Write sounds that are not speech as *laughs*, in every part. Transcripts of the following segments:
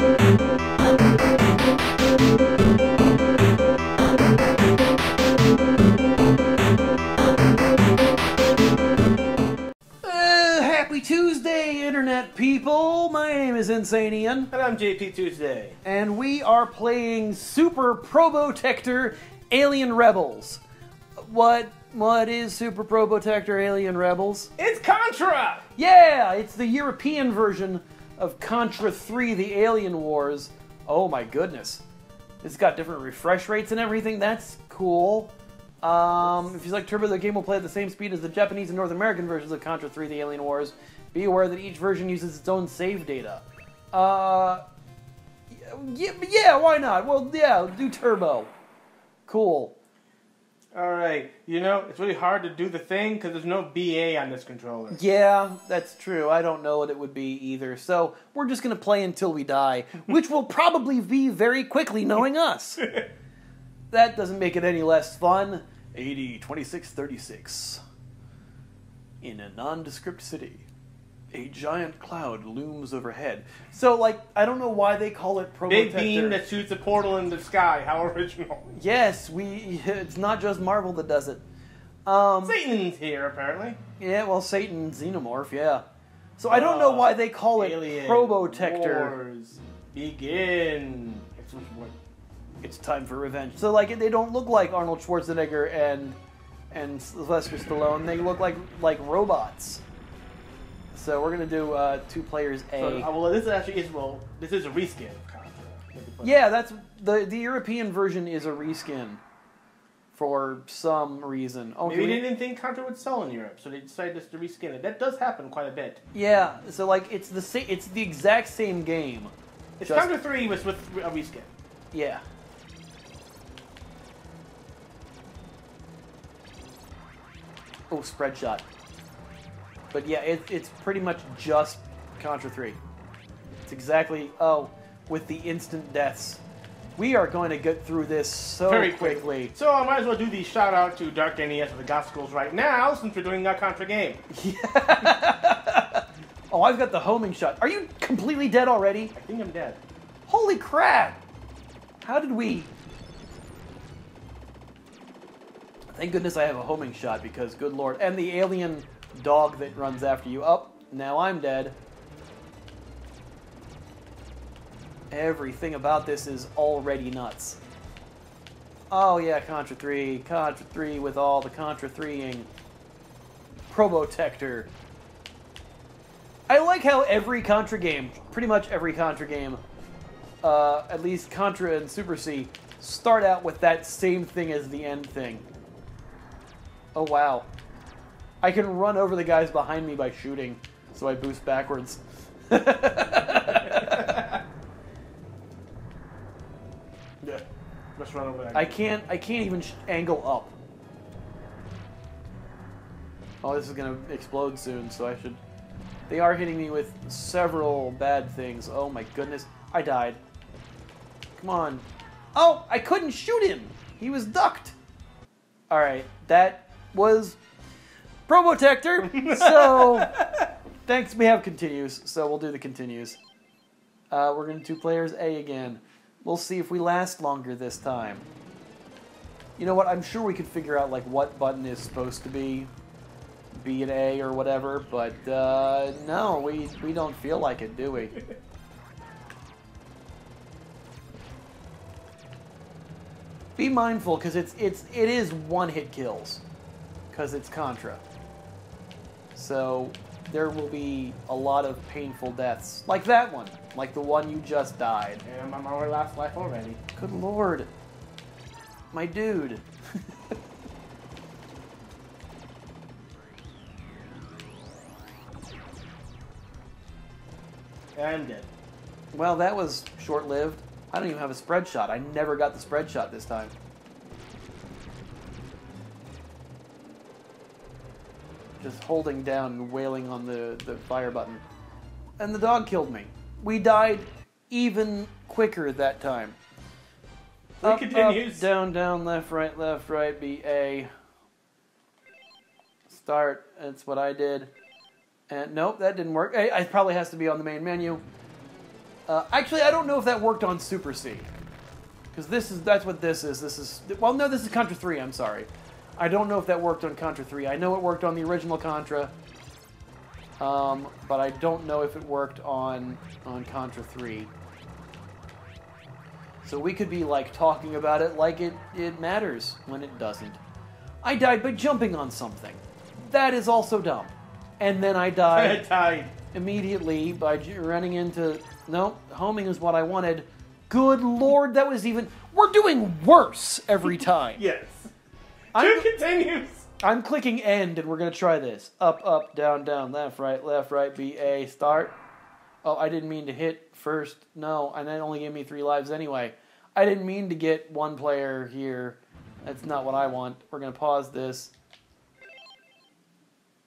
Uh, people! My name is Insane Ian, And I'm JP Tuesday. and we are playing Super Probotector Alien Rebels. What? What is Super Probotector Alien Rebels? It's Contra! Yeah, it's the European version of Contra 3 The Alien Wars. Oh my goodness. It's got different refresh rates and everything. That's cool. Um, if you like Turbo, the game will play at the same speed as the Japanese and North American versions of Contra 3 The Alien Wars. Be aware that each version uses its own save data. Uh, yeah, yeah, why not? Well, yeah, do Turbo. Cool. Alright, you know, it's really hard to do the thing because there's no BA on this controller. Yeah, that's true. I don't know what it would be either. So we're just going to play until we die, *laughs* which will probably be very quickly, knowing *laughs* us. that doesn't make it any less fun. 80, 26, 36. In a nondescript city, a giant cloud looms overhead. So, like, I don't know why they call it Probotector. Big beam that shoots a portal in the sky. How original. Yes, we. *laughs* It's not just Marvel that does it. Um, Satan's here, apparently. Yeah, well, Satan Xenomorph, yeah. So I don't know why they call it Probotector. Wars begin. It's time for revenge. So like they don't look like Arnold Schwarzenegger and and Sylvester Stallone. They look like like robots. So we're gonna do uh, two players A. So, uh, well, this actually is, well, this is a reskin of Contra. yeah, that's the the European version is a reskin for some reason. Oh, Maybe do they we- didn't think Contra would sell in Europe, so they decided just to reskin it. That does happen quite a bit. yeah. So like it's the same. It's the exact same game. It's Just- Contra 3 was with a reskin. Yeah. Oh, spread shot. But yeah, it, it's pretty much just Contra 3. It's exactly, oh, with the instant deaths. We are going to get through this so Very quick. quickly. So I might as well do the shout out to Dark NES of the Gospels right now, since we're doing a Contra game. *laughs* oh, I've got the homing shot. Are you completely dead already? I think I'm dead. Holy crap! How did we? Thank goodness I have a homing shot because, good lord, and the alien dog that runs after you. Up, now I'm dead. Everything about this is already nuts. Oh yeah, Contra 3, Contra 3 with all the Contra 3ing. Probotector. I like how every Contra game, pretty much every Contra game, uh, at least Contra and Super C, start out with that same thing as the end thing. Oh wow. I can run over the guys behind me by shooting, so I boost backwards. *laughs* Yeah. Let's run over that. I can't. I can't even sh- angle up. Oh, this is gonna explode soon, so I should. They are hitting me with several bad things. Oh my goodness, I died. Come on. Oh, I couldn't shoot him. He was ducked. All right, that was Probotector. so, *laughs* thanks. We have continues, so we'll do the continues. Uh, we're gonna do players A again. We'll see if we last longer this time. You know what? I'm sure we could figure out like what button is supposed to be B and A or whatever, but uh, no, we we don't feel like it, do we? Be mindful because it's it's it is one hit kills because it's Contra. So there will be a lot of painful deaths, like that one, like the one you just died. And I'm on my last life already. Good lord. My dude. *laughs* And I'm dead. well, that was short lived. I don't even have a spread shot. I never got the spread shot this time. Just holding down and wailing on the, the fire button. And the dog killed me. We died even quicker that time. It Up, continues. Up, down, down, left, right, left, right, B, A. Start. That's what I did. And nope, that didn't work. It probably has to be on the main menu. Uh, actually, I don't know if that worked on Super C. Because this is that's what this is. This is well, no, this is Contra 3. I'm sorry. I don't know if that worked on Contra 3. I know it worked on the original Contra, um, but I don't know if it worked on on Contra 3. So we could be like talking about it like it it matters when it doesn't. I died by jumping on something. That is also dumb. And then I *laughs* I died died. immediately by running into. No, homing is what I wanted. Good lord, that was even. We're doing worse every *laughs* time. Yes. I'm, continues. I'm clicking end and we're gonna try this. Up, up, down, down, left, right, left, right, B, A, start. Oh, I didn't mean to hit first. No, and that only gave me three lives anyway. I didn't mean to get one player here. That's not what I want. We're gonna pause this.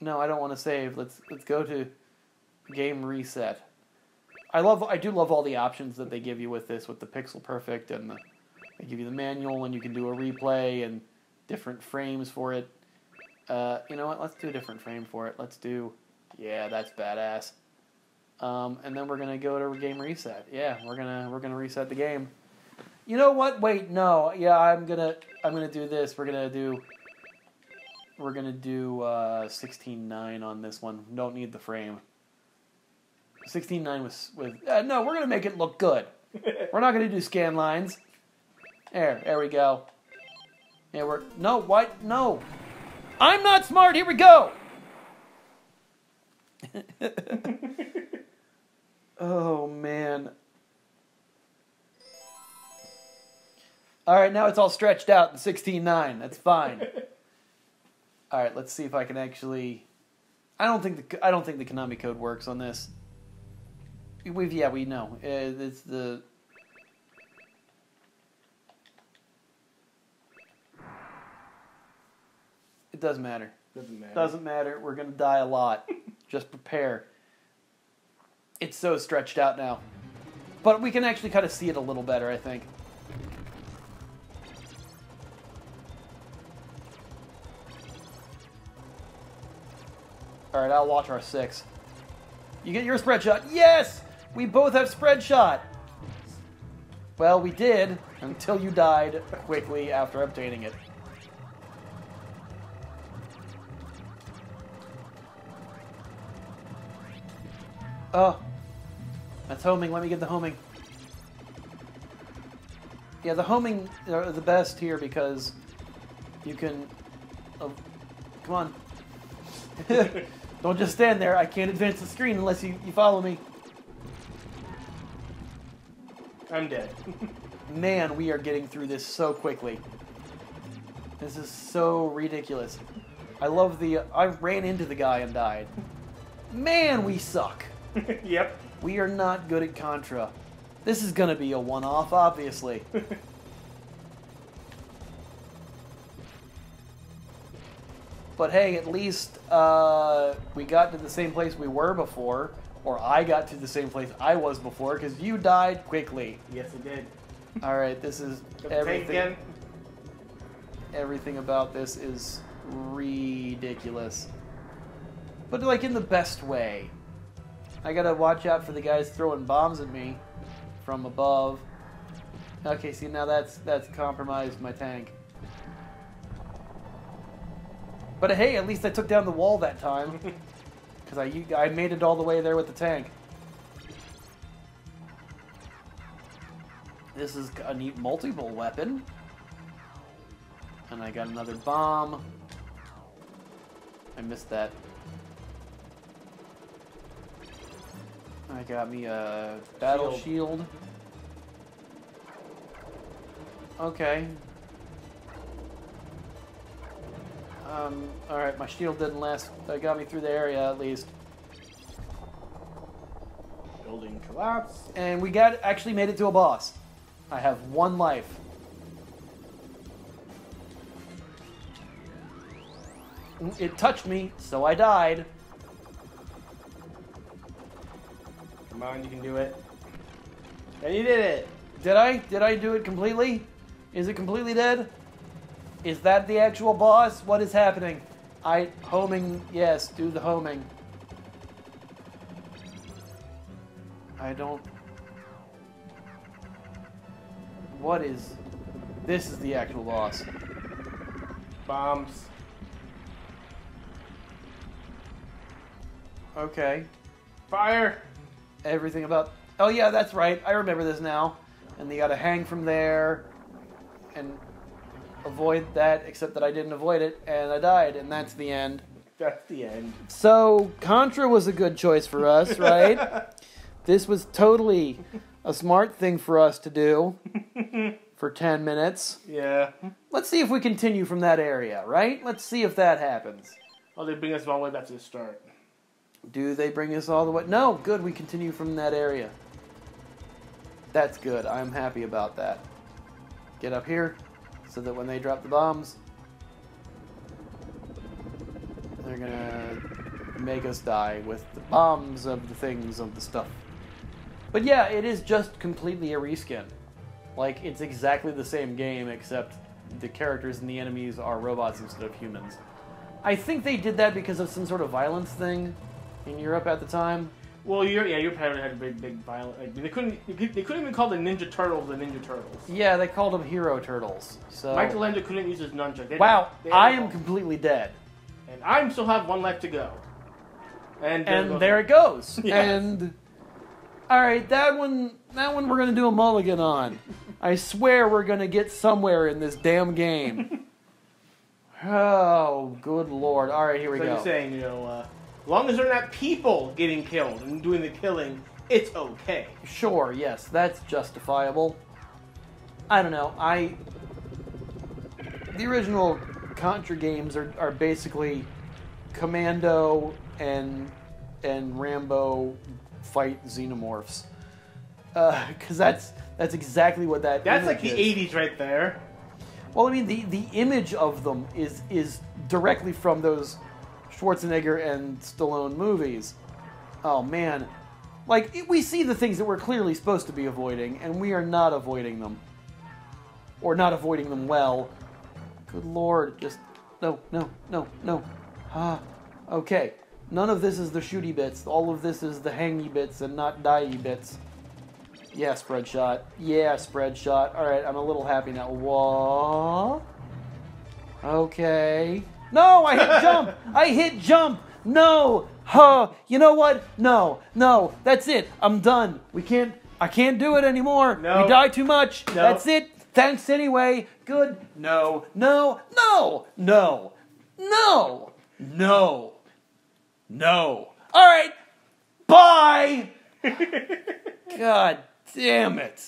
No, I don't want to save. Let's let's go to game reset. I love I do love all the options that they give you with this with the pixel perfect and the, they give you the manual and you can do a replay and different frames for it. Uh, you know what? Let's do a different frame for it. Let's do yeah, that's badass. Um, and then we're gonna go to game reset. Yeah, we're gonna we're gonna reset the game. You know what? Wait, no. Yeah, I'm gonna I'm gonna do this. We're gonna do we're gonna do uh, 16.9 on this one. Don't need the frame. 16.9 was with uh, no. We're gonna make it look good. *laughs* We're not gonna do scan lines. There, there we go. Yeah, we're no what? No, I'm not smart. Here we go. *laughs* oh man. All right, now it's all stretched out in 16.9. That's fine. *laughs* All right, let's see if I can actually. I don't think the I don't think the Konami code works on this. We've yeah we know Uh, it's the. It doesn't matter. Doesn't matter. Doesn't matter. We're gonna die a lot. *laughs* Just prepare. It's so stretched out now, but we can actually kind of see it a little better. I think. All right, I'll watch our six. You get your spread shot. Yes, we both have spread shot. Well, we did until you died quickly after obtaining it. Oh, that's homing. Let me get the homing. Yeah, the homing are the best here because you can. Oh, come on. *laughs* Don't just stand there. I can't advance the screen unless you, you follow me. I'm dead. *laughs* Man, we are getting through this so quickly. This is so ridiculous. I love the. I ran into the guy and died. Man, we suck. *laughs* yep. We are not good at Contra. This is gonna be a one off, obviously. *laughs* but hey, at least uh, we got to the same place we were before, or I got to the same place I was before, because you died quickly. Yes, it did. Alright, this is Got the tank everything. again. Everything about this is ridiculous. But like in the best way. I gotta watch out for the guys throwing bombs at me from above. Okay, see now that's that's compromised my tank. But hey, at least I took down the wall that time. *laughs* Because I, I made it all the way there with the tank. This is a neat multiple weapon. And I got another bomb. I missed that. I got me a battle Shield. shield. Okay. Um, alright, my shield didn't last. That got me through the area at least. Building collapse. And we got actually made it to a boss. I have one life. It touched me, so I died. You can do it. And you did it. Did I? Did I do it completely? Is it completely dead? Is that the actual boss? What is happening? I homing. Yes, do the homing. I don't. What is... This is the actual boss. Bombs. Okay. Fire. Everything about... Oh, yeah, that's right. I remember this now. And you gotta hang from there and avoid that, except that I didn't avoid it, and I died, and that's the end. That's the end. So, Contra was a good choice for us, *laughs* right? this was totally a smart thing for us to do *laughs* for 10 minutes. Yeah. Let's see if we continue from that area, right? Let's see if that happens. Oh, they bring us all the way back to the start. Do they bring us all the way? No, good. We continue from that area. That's good. I'm happy about that. Get up here so that when they drop the bombs, they're gonna make us die with the bombs of the things of the stuff. But yeah, it is just completely a reskin. Like, it's exactly the same game, except the characters and the enemies are robots instead of humans. I think they did that because of some sort of violence thing in Europe at the time. Well, you're, yeah, your parent had a big, big violent. Like, they couldn't, they couldn't even call the Ninja Turtles the Ninja Turtles. Yeah, they called them Hero Turtles. So Michelangelo couldn't use his nunchuck. They- wow, I am completely dead, and I still have one left to go. And and goes- there it goes. *laughs* Yes. And all right, that one, that one, we're gonna do a mulligan on. I swear we're gonna get somewhere in this damn game. *laughs* oh, good lord! All right, here we So go. you're saying, you know, uh, as long as they're not people getting killed and doing the killing, it's okay. Sure, yes, that's justifiable. I don't know. I the original Contra games are, are basically Commando and and Rambo fight xenomorphs. Uh, because that's that's exactly what that. That's like the is. '80s right there. Well, I mean, the, the image of them is is directly from those Schwarzenegger and Stallone movies. Oh man, like we see the things that we're clearly supposed to be avoiding, and we are not avoiding them, or not avoiding them well. Good lord, just no, no, no, no. Ah, okay. None of this is the shooty bits. All of this is the hangy bits and not diey bits. Yeah, spread shot. Yeah, spread shot. All right, I'm a little happy now. Whoa. Okay. No, I hit jump. I hit jump. No. Huh. You know what? No. No. That's it. I'm done. We can't. I can't do it anymore. No. We die too much. No. That's it. Thanks anyway. Good. No. No. No. No. No. No. No. All right. Bye. *laughs* God damn it.